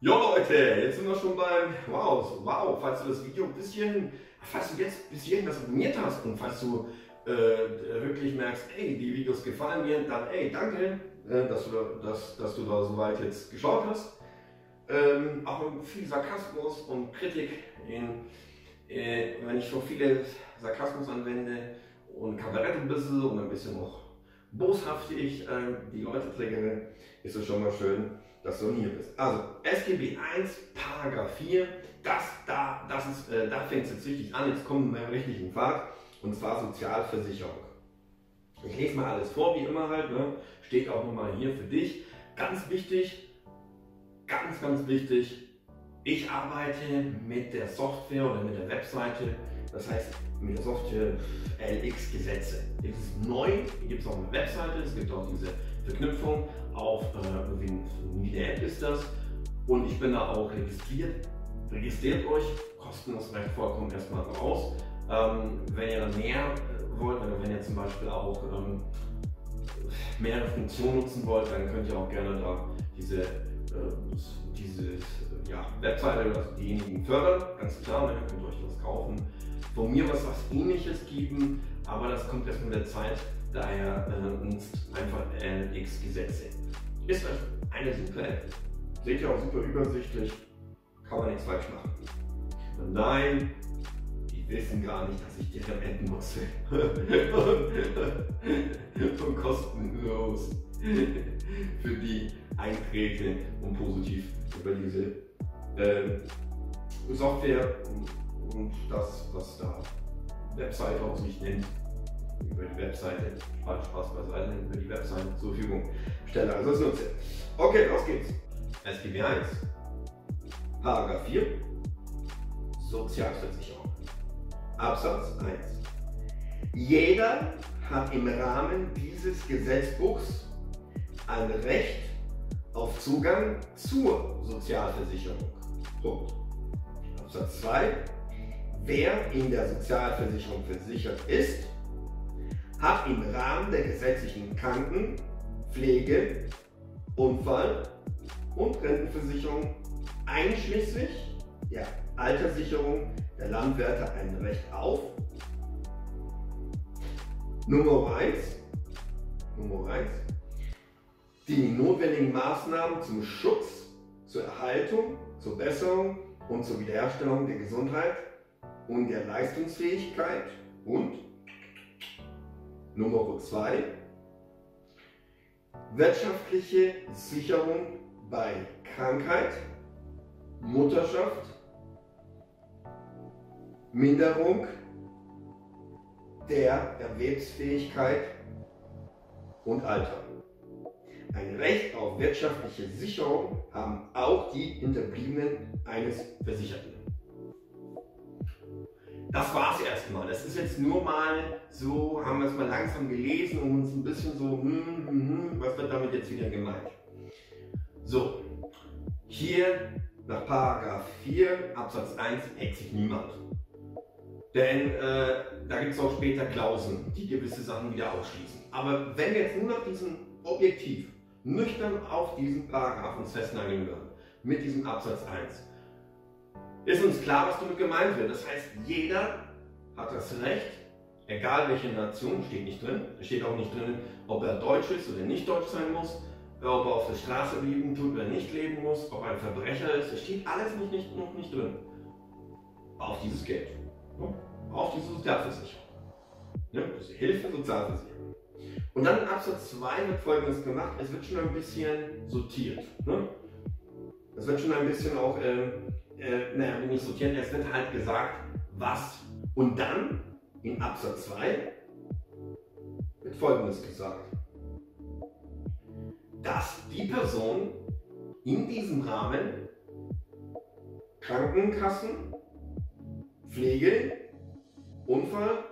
Jo Leute, jetzt sind wir schon beim Wow, wow, falls du das Video ein bisschen, falls du jetzt bis hierhin das abonniert hast und falls du äh, wirklich merkst, ey, die Videos gefallen mir, dann ey, danke, äh, dass, du, dass, dass du da so weit jetzt geschaut hast. Ähm, auch viel Sarkasmus und Kritik, in, äh, wenn ich so viele Sarkasmus anwende und Kabarett ein bisschen und ein bisschen noch boshaftig äh, die Leute triggere, ist es schon mal schön, dass du hier bist. Also SGB 1, Paragraph 4, das, da, das ist, äh, da fängt es jetzt richtig an, jetzt kommen wir im richtigen Pfad, und zwar Sozialversicherung. Ich lese mal alles vor, wie immer halt, ne? steht auch nochmal hier für dich. Ganz wichtig, ganz, ganz wichtig, ich arbeite mit der Software oder mit der Webseite, das heißt der Software LX-Gesetze. Das ist neu, hier gibt es auch eine Webseite, es gibt auch diese Verknüpfung auf äh, wie eine App ist das und ich bin da auch registriert. Registriert euch, kostenlos recht vollkommen erstmal raus. Ähm, wenn ihr mehr äh, wollt, wenn, wenn ihr zum Beispiel auch ähm, mehrere Funktionen nutzen wollt, dann könnt ihr auch gerne da diese, äh, diese ja, Webseite oder diejenigen fördern, ganz klar, dann könnt ihr euch was kaufen. Von mir was was ähnliches geben, aber das kommt erst mit der Zeit, daher äh, uns einfach LX-Gesetze. Ist eine super App. Seht ihr auch super übersichtlich, kann man nichts falsch machen. Nein, die wissen gar nicht, dass ich deren App nutze. und kostenlos für die eintrete und positiv über diese äh, Software und, und das, was da Webseite auch sich nennt, über die Webseite, Spaß, Spaß beiseite, über die Webseite zur Verfügung stelle. Also das nutze. Okay, los geht's. SGB 1. Paragraph 4. Sozialversicherung. Absatz 1. Jeder hat im Rahmen dieses Gesetzbuchs ein Recht auf Zugang zur Sozialversicherung. Punkt. Absatz 2. Wer in der Sozialversicherung versichert ist, hat im Rahmen der gesetzlichen Kranken-, Pflege-, Unfall- und Rentenversicherung einschließlich der Alterssicherung der Landwirte ein Recht auf Nummer 1, Nummer 1 die notwendigen Maßnahmen zum Schutz, zur Erhaltung, zur Besserung und zur Wiederherstellung der Gesundheit und der Leistungsfähigkeit und Nummer 2. Wirtschaftliche Sicherung bei Krankheit, Mutterschaft, Minderung der Erwerbsfähigkeit und Alter. Ein Recht auf wirtschaftliche Sicherung haben auch die Hinterbliebenen eines Versicherten. Das war es erstmal. Das ist jetzt nur mal so, haben wir es mal langsam gelesen und uns ein bisschen so, hm, hm, hm, was wird damit jetzt wieder gemeint? So, hier nach Paragraph 4 Absatz 1 hängt sich niemand. Denn äh, da gibt es auch später Klauseln, die gewisse Sachen wieder ausschließen. Aber wenn wir jetzt nur nach diesem Objektiv nüchtern auf diesen Paragraph uns festnageln würden, mit diesem Absatz 1, ist uns klar, was damit gemeint wird. Das heißt, jeder hat das Recht, egal welche Nation, steht nicht drin, steht auch nicht drin, ob er deutsch ist oder nicht deutsch sein muss, ob er auf der Straße leben tut oder nicht leben muss, ob er ein Verbrecher ist, es steht alles nicht, nicht, noch nicht drin. Auf dieses Geld, auf diese Sozialversicherung. Ja, diese Hilfe Sozialversicherung. Und dann in Absatz 2 wird folgendes gemacht, es wird schon ein bisschen sortiert. Ne? Es wird schon ein bisschen auch ähm, äh, naja, nicht sortiert, es wird halt gesagt, was. Und dann in Absatz 2 wird Folgendes gesagt. Dass die Person in diesem Rahmen Krankenkassen, Pflege, Unfall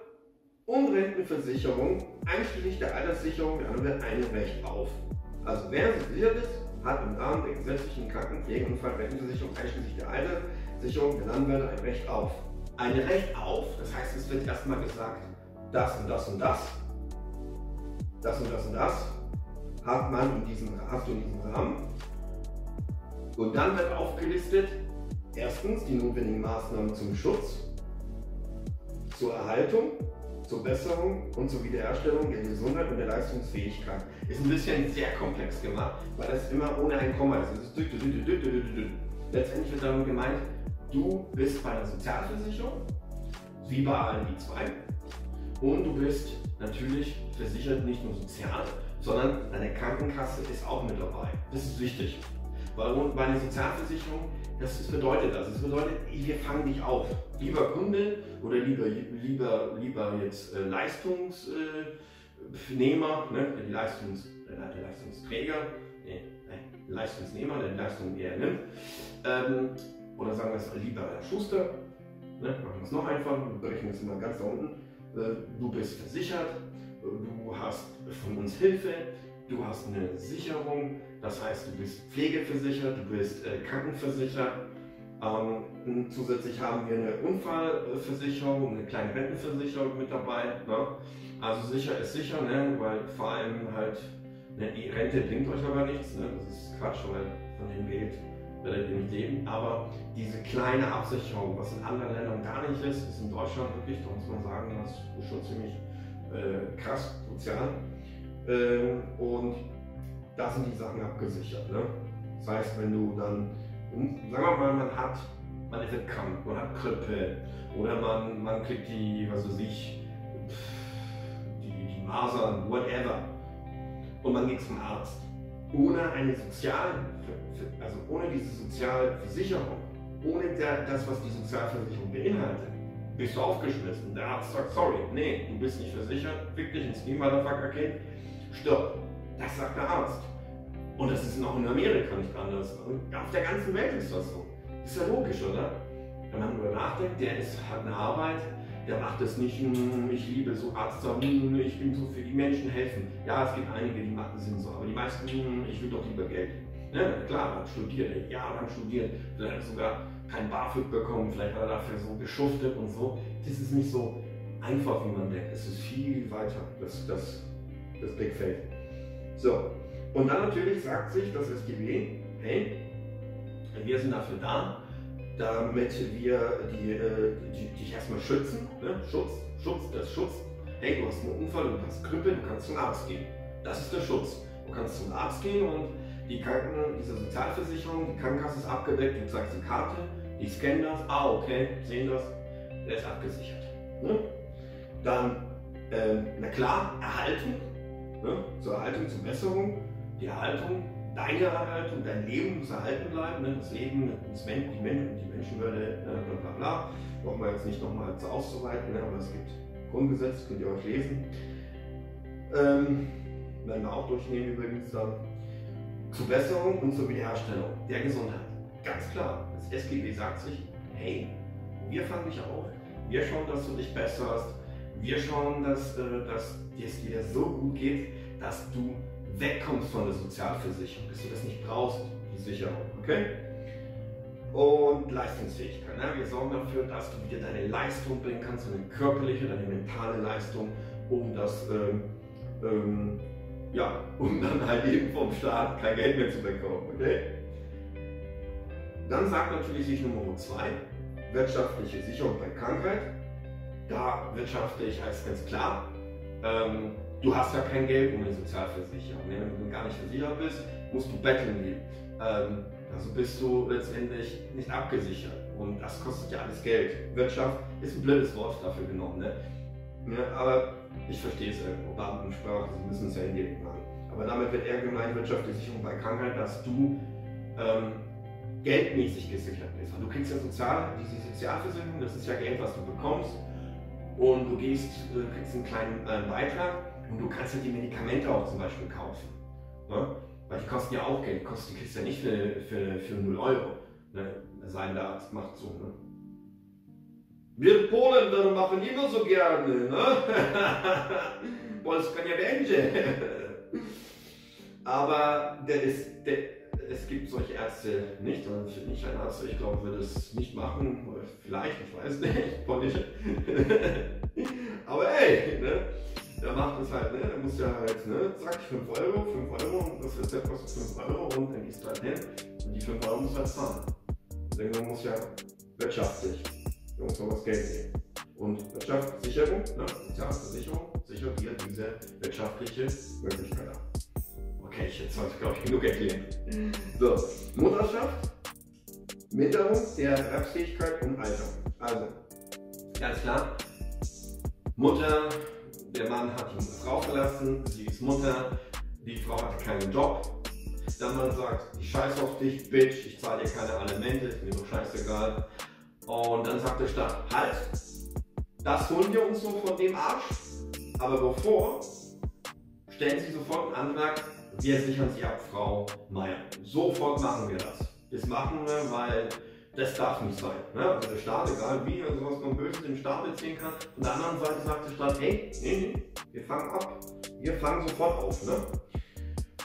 und Rentenversicherung einschließlich der Alterssicherung der andere ein Recht auf. Also wer versichert ist, hat im Rahmen der gesetzlichen Krankenpflege- und Unfallrentenversicherung einschließlich der Alterssicherung der Landwirte ein Recht auf. Ein Recht auf, das heißt, es wird erstmal gesagt, das und das und das, das und das und das hat man in diesem, hast du in diesem Rahmen. Und dann wird aufgelistet, erstens die notwendigen Maßnahmen zum Schutz, zur Erhaltung, zur Besserung und zur Wiederherstellung der Gesundheit und der Leistungsfähigkeit. Ist ein bisschen sehr komplex gemacht, weil das immer ohne ein Komma ist. Letztendlich wird damit gemeint, du bist bei einer Sozialversicherung, wie bei allen die zwei, und du bist natürlich versichert nicht nur sozial, sondern deine Krankenkasse ist auch mit dabei. Das ist wichtig. Weil bei einer Sozialversicherung, das bedeutet das. Das bedeutet, wir fangen dich auf. Lieber Kunde oder lieber, lieber, lieber jetzt äh, Leistungsnehmer, ne? die Leistungs, äh, der Leistungsträger, nee, Leistungsnehmer, der die eher nimmt. Ähm, oder sagen wir es lieber Schuster. Ne? Machen wir es noch einfacher, wir berechnen es immer ganz da unten. Äh, du bist versichert, du hast von uns Hilfe, du hast eine Sicherung, das heißt, du bist pflegeversichert, du bist äh, krankenversichert. Ähm, zusätzlich haben wir eine Unfallversicherung, eine kleine Rentenversicherung mit dabei. Ne? Also sicher ist sicher, ne? weil vor allem halt ne, die Rente bringt euch aber nichts. Ne? Das ist Quatsch, weil von dem Geld werdet ihr nicht leben. Aber diese kleine Absicherung, was in anderen Ländern gar nicht ist, ist in Deutschland wirklich, da muss man sagen, das ist schon ziemlich äh, krass sozial. Ähm, und da sind die Sachen abgesichert. Ne? Das heißt, wenn du dann, sagen wir mal, man hat, man ist krank, man hat Grippe oder man, man kriegt die, was weiß ich, die, die Masern, whatever, und man geht zum Arzt. Ohne eine Sozial, also ohne diese Sozialversicherung, ohne der, das, was die Sozialversicherung beinhaltet, bist du aufgeschmissen. Der Arzt sagt, sorry, nee, du bist nicht versichert, wirklich ins Knie, Motherfucker, Kind, stirb. Das sagt der Arzt. Und das ist auch in Amerika nicht anders. Und auf der ganzen Welt ist das so. Ist ja logisch, oder? Wenn man darüber nachdenkt, der ist, hat eine Arbeit, der macht das nicht, hm, ich liebe so Arzt, hm, ich bin so für die Menschen helfen. Ja, es gibt einige, die machen sind so, aber die meisten, hm, ich will doch lieber Geld. Ne? Klar, hat studiert, jahrelang studiert, vielleicht sogar kein BAföG bekommen, vielleicht hat er dafür so geschuftet und so. Das ist nicht so einfach, wie man denkt. Es ist viel weiter, das, das, das Blickfeld. So, und dann natürlich sagt sich das SGB, hey, wir sind dafür da, damit wir die, äh, die, dich erstmal schützen, ne? Schutz, Schutz, das Schutz. Hey, du hast einen Unfall, du hast Grippe, du kannst zum Arzt gehen. Das ist der Schutz. Du kannst zum Arzt gehen und die Kranken, diese Sozialversicherung, die Krankenkasse ist abgedeckt, du zeigst die Karte, die scannen das, ah okay, sehen das, der ist abgesichert. Ne? Dann, ähm, na klar, Erhaltung, ne? zur Erhaltung, zur Besserung, die Erhaltung, deine Erhaltung, dein Leben muss erhalten bleiben, ne? das Leben, das Men die, Men die Menschenwürde, ne? bla bla bla. Brauchen wir jetzt nicht nochmal auszuweiten, ne? aber es gibt Grundgesetz, könnt ihr euch lesen. Ähm, werden wir auch durchnehmen übrigens dann. Zur Besserung und zur Wiederherstellung der Gesundheit. Ganz klar, das SGB sagt sich, hey, wir fangen dich auf, wir schauen, dass du dich besserst, wir schauen, dass, äh, dass es dir so gut geht, dass du wegkommst von der Sozialversicherung, dass du das nicht brauchst, die Sicherung, okay? Und Leistungsfähigkeit. Ne? Wir sorgen dafür, dass du wieder deine Leistung bringen kannst, deine körperliche, deine mentale Leistung, um das, ähm, ähm, ja, um dann halt eben vom Staat kein Geld mehr zu bekommen, okay? Dann sagt natürlich sich Nummer zwei, wirtschaftliche Sicherung bei Krankheit. Da wirtschaftlich heißt ganz klar, ähm, du hast ja kein Geld ohne Sozialversicherung. Wenn du gar nicht versichert bist, musst du betteln gehen. Ähm, also bist du letztendlich nicht abgesichert. Und das kostet ja alles Geld. Wirtschaft ist ein blödes Wort dafür genommen. Ne? Ja, aber ich verstehe es irgendwo. Beamtensprache, sie müssen es ja hinlegen haben. Aber damit wird eher gemeint, wirtschaftliche Sicherung bei Krankheit, dass du ähm, geldmäßig gesichert bist. Und du kriegst ja Sozial, diese Sozialversicherung, das ist ja Geld, was du bekommst. Und du gehst, du kriegst einen kleinen äh, Beitrag und du kannst ja die Medikamente auch zum Beispiel kaufen. Ne? Weil die kosten ja auch Geld. Die, kosten, die kriegst du ja nicht für, für, für 0 Euro. Ne? Sein der Arzt macht so. Ne? Wir Polen machen immer so gerne. Ne? Polska nie będzie. Aber der ist, der, es gibt solche Ärzte nicht. Und für mich ein Arzt, ich glaube, würde es nicht machen. Vielleicht, ich weiß nicht. Aber ey, ne? der macht es halt, ne? Der muss ja halt, ne, zack, 5 Euro, 5 Euro, und das der kostet 5 Euro und dann gehst du halt hin. Und die 5 Euro muss er zahlen. Irgendwann muss ja wirtschaftlich man was Geld nehmen. Und Wirtschaftssicherung, ne? Sozialversicherung, sichert dir diese wirtschaftliche Möglichkeit ab. Okay, ich jetzt heute, glaube ich, genug erklärt. So, Mutterschaft, Minderung der Erwerbsfähigkeit und Alter. Also, ganz klar, Mutter, der Mann hat die Frau verlassen, sie ist Mutter, die Frau hatte keinen Job. Der Mann sagt, ich scheiße auf dich, Bitch, ich zahle dir keine Alimente, ist mir doch scheißegal. Und dann sagt der Staat, halt, das holen wir uns so von dem Arsch, aber bevor, stellen Sie sofort einen Antrag, wir sichern Sie ab, Frau Meier. Sofort machen wir das. Das machen wir, weil das darf nicht sein. Ne? Also der Staat, egal wie, also was man Böses dem Staat erzählen kann. Von der anderen Seite sagt der Staat, hey, nee, nee, wir fangen ab. Wir fangen sofort auf. Ne?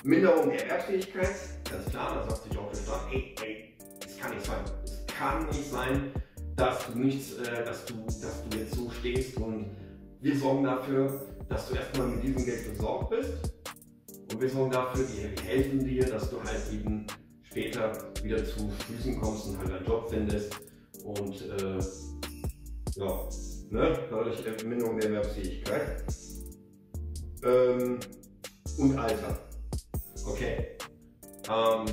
Minderung der Erwerbsfähigkeit, ganz klar, da sagt sich auch der Staat, hey, hey, das kann nicht sein. Es kann nicht sein, dass du nichts, äh, dass du, dass du jetzt so stehst und wir sorgen dafür, dass du erstmal mit diesem Geld versorgt bist und wir sorgen dafür, die helfen dir, dass du halt eben später wieder zu Füßen kommst und halt einen Job findest und äh, ja, ne, dadurch Erminderung der Erwerbsfähigkeit ähm, und Alter. Okay, ähm,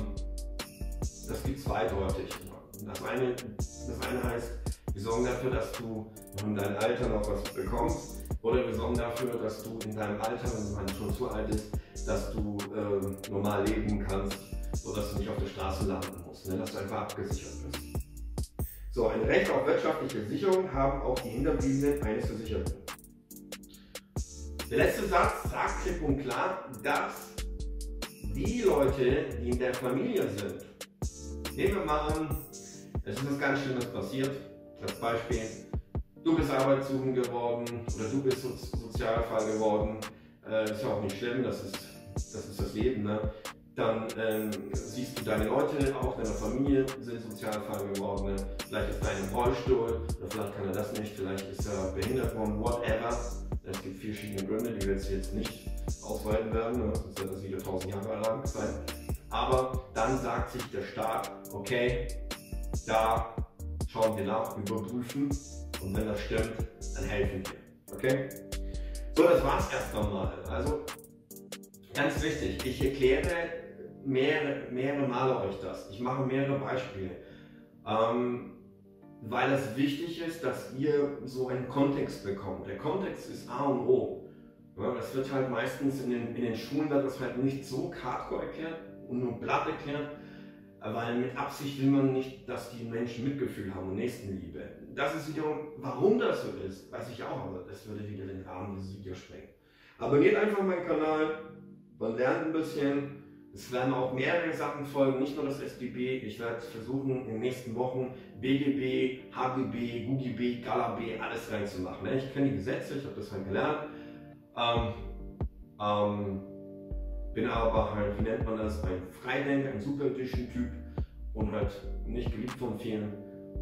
das gibt zweideutig. Das eine, das eine heißt, wir sorgen dafür, dass du in deinem Alter noch was bekommst. Oder wir sorgen dafür, dass du in deinem Alter, wenn man schon zu alt ist, dass du äh, normal leben kannst, sodass du nicht auf der Straße landen musst, ne? dass du einfach abgesichert bist. So, ein Recht auf wirtschaftliche Sicherung haben auch die Hinterbliebenen eines Versicherten. Der letzte Satz sagt klipp und klar, dass die Leute, die in der Familie sind, nehmen wir mal an, es ist was ganz Schlimmes passiert. Als Beispiel, du bist arbeitssuchend geworden oder du bist so Sozialfall geworden. Äh, ist ja auch nicht schlimm, das ist das, ist das Leben. Ne? Dann ähm, siehst du deine Leute, auch deine Familie sind Sozialfall geworden. Ne? Vielleicht ist dein im Rollstuhl oder vielleicht kann er das nicht, vielleicht ist er behindert worden, whatever. Es gibt verschiedene Gründe, die wir jetzt nicht ausweiten werden, ne? sonst wird das wieder tausend Jahre lang sein. Aber dann sagt sich der Staat, okay, da schauen wir nach, überprüfen und wenn das stimmt, dann helfen wir. Okay? So, das war's erst einmal. Also, ganz wichtig, ich erkläre mehrere, mehrere Male euch das. Ich mache mehrere Beispiele. Ähm, weil es wichtig ist, dass ihr so einen Kontext bekommt. Der Kontext ist A und O. Ja, das wird halt meistens in den, in den Schulen das halt nicht so hardcore erklärt und nur blatt erklärt, weil mit Absicht will man nicht, dass die Menschen Mitgefühl haben und Nächstenliebe. Das ist wiederum, warum das so ist, weiß ich auch, aber das würde wieder den Rahmen dieses Videos sprengen. Abonniert einfach meinen Kanal, man lernt ein bisschen. Es werden auch mehrere Sachen folgen, nicht nur das SGB. Ich werde versuchen, in den nächsten Wochen BGB, HGB, GUGIB, GALAB, alles reinzumachen. Ich kenne die Gesetze, ich habe das halt gelernt. Ähm, ähm, bin aber halt, wie nennt man das, ein Freidenker, ein Super Edition-Typ und halt nicht geliebt von vielen,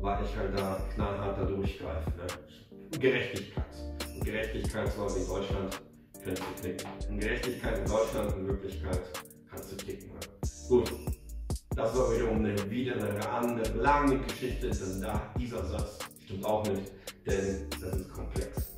weil ich halt da knallhart da durchgreife. Ne? Gerechtigkeit. Und Gerechtigkeit zwar in Deutschland kannst du knicken. In Gerechtigkeit in Deutschland in Wirklichkeit kannst du kicken. Ne? Gut. Das war wiederum eine, wieder eine andere lange Geschichte, denn da dieser Satz stimmt auch nicht, denn das ist komplex.